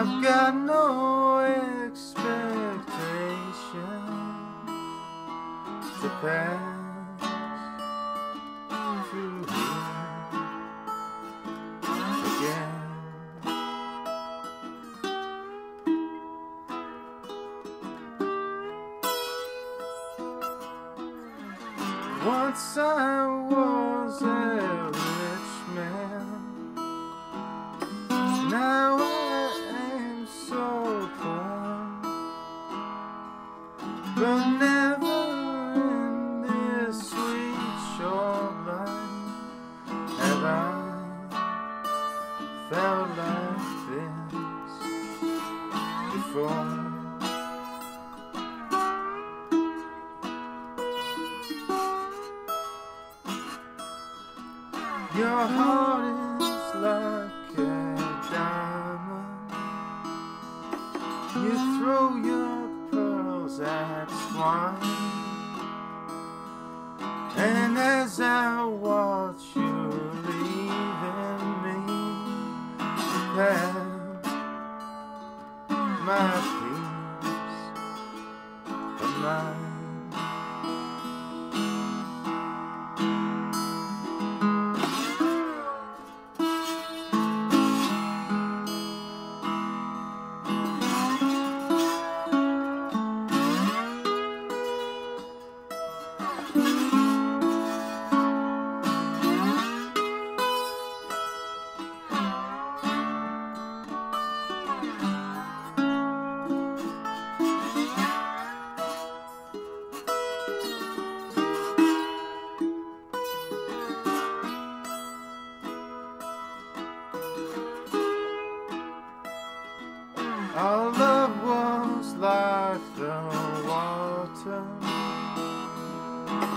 I've got no expectation to pass through here again. Once I was but never in this sweet shoreline have I felt like this before. Your heart is at swine. And as I watch you leaving me, have my peace of Our love was like the water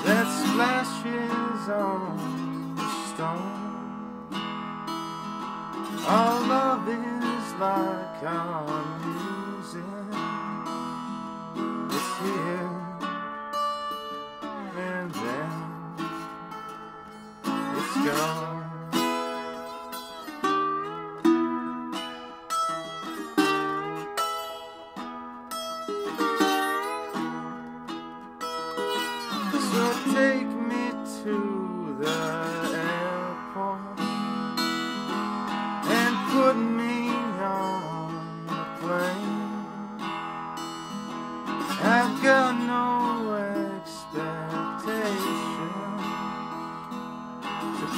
that splashes on the stone. Our love is like our music, it's here and then it's gone.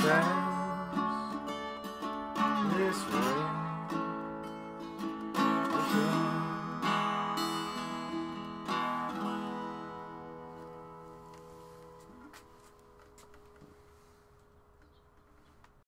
friends this way.